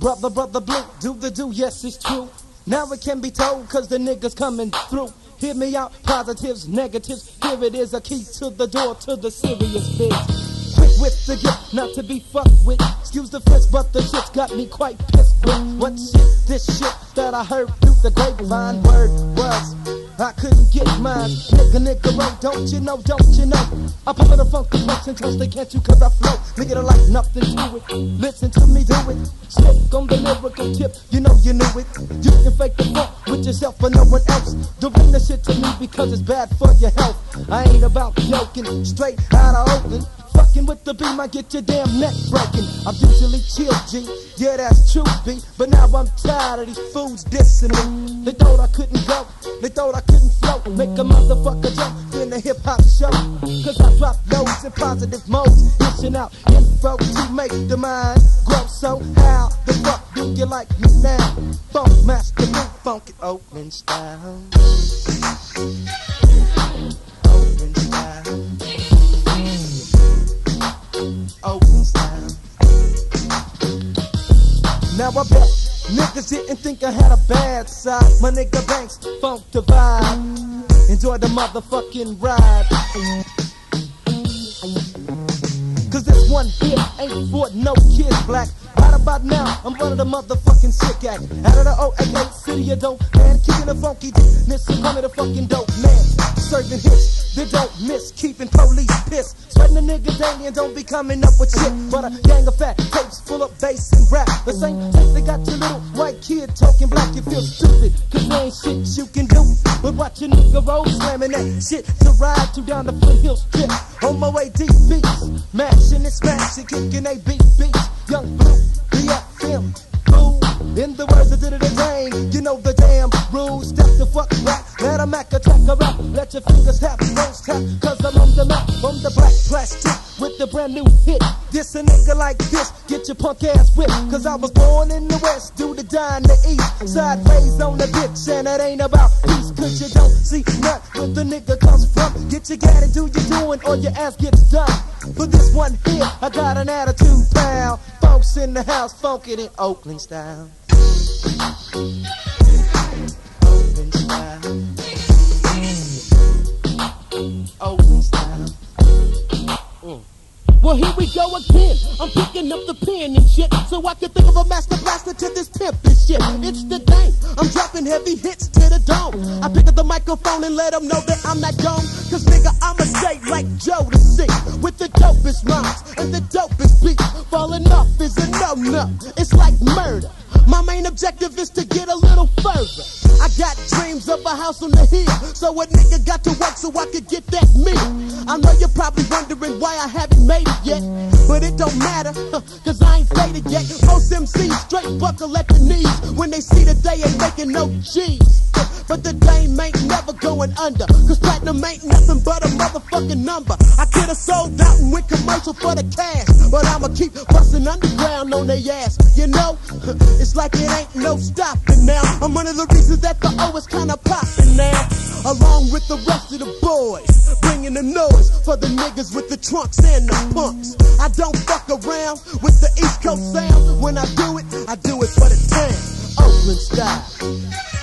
Brother, brother, blue, do the do, yes, it's true. Now it can be told, cause the niggas coming through. Hear me out, positives, negatives. Here it is, a key to the door to the serious biz. Quick with the gift, not to be fucked with. Excuse the fence, but the shit's got me quite pissed with. What shit, this shit that I heard through the grapevine word was. I couldn't get mine. Nigga, nigga, roll, don't you know, don't you know? I put in a funk complexion, cause they can't you, cause I flow. Nigga, don't like nothing to it. Listen to me do it. Smoke on the lyrical tip, you know you knew it. You can fake the funk with yourself, but no one else. Doing the shit to me because it's bad for your health. I ain't about joking, straight out of Oakland. With the beam, I get your damn neck breaking. I'm usually chill, G. Yeah, that's true, B. But now I'm tired of these fools dissing me. They thought I couldn't go, they thought I couldn't float. Make a motherfucker jump in a hip hop show. Cause I drop loads in positive modes. Dishing out info to make the mind grow. So, how the fuck do you like me now? Funk master, new funky Oakland style. Now I bet niggas didn't think I had a bad side. My nigga Banks, funk the vibe. Enjoy the motherfucking ride. Cause this one hit ain't for no kids black. Right about now, I'm running the motherfucking sick act. Out of the OAK city of dope, man. Keeping the funky so call me the fucking dope man. Serving hits they don't miss, keeping police pissed. Sweating the nigga daily and don't be coming up with shit. But a gang of fat tapes full of bass and rap. The same tape they got your little white kid talking black. You feel stupid, cause there ain't shit you can do. But watch a nigga roll slamming that shit to ride to down the foothill strip. On my way deep beats, mashing and smashing, kicking a beat beats. Young blue, BFM, cool. In the words of the A rap. Let your fingers tap, don't tap, cause I'm on the map. On the black plastic with the brand new hit. This a nigga like this, get your punk ass whipped. Cause I was born in the west, do the die in the east. Sideways on the bitch, and it ain't about peace. Cause you don't see nut where the nigga comes from. Get your gat and do your doing, or your ass gets done. For this one here, I got an attitude pal. Folks in the house, funkin' in Oakland style. Again. I'm picking up the pen and shit, so I can think of a master blaster to this pimp and shit. It's the thing. I'm dropping heavy hits to the dome. I pick up the microphone and let them know that I'm not gone. Cause nigga, I'ma like Joe to see. With the dopest rhymes and the dopest beats. Falling off is a no-no. It's like murder. My main objective is to get a little further. I got dreams of a house on the hill, so a nigga got to work so I could get that meal. I know you're probably wondering why I haven't made it yet, but it don't matter, cause I ain't faded yet. Most MCs straight buckle at the knees when they see the day ain't making no cheese. But the game ain't never going under, cause platinum ain't nothing but a motherfucking number. I could've sold out and went commercial for the cash, but I'ma keep busting underground on their ass. You know, it's like it ain't no stopping now. I'm one of the reasons that the O is kinda popping now. Along with the rest of the boys, bringing the noise for the niggas with the trunks and the punks. I don't fuck around with the East Coast sound. When I do it, I do it for the town. Oakland style.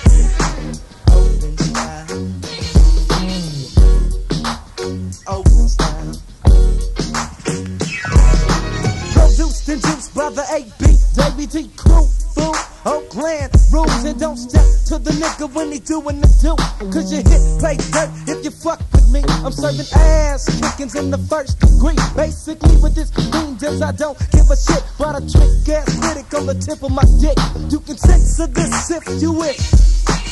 To the nigga when he doing the do. Cause you hit play dirt if you fuck with me. I'm serving ass kickings in the first degree. Basically with this green diss, I don't give a shit. But a trick ass critic on the tip of my dick. You can censor this if you wish.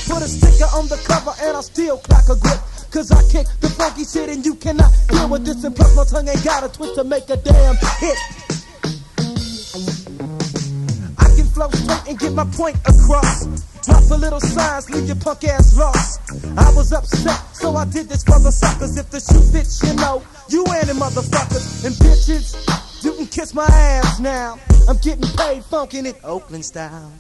Put a sticker on the cover and I'll still clock a grip. Cause I kick the funky shit and you cannot deal with this. And plus my tongue ain't got a twist to make a damn hit. Flow straight and get my point across. Drop a little signs, leave your punk ass lost. I was upset, so I did this for the suckers. If the shoe fits, you know, you and the motherfuckers and bitches, you can kiss my ass now. I'm getting paid funkin' in Oakland style.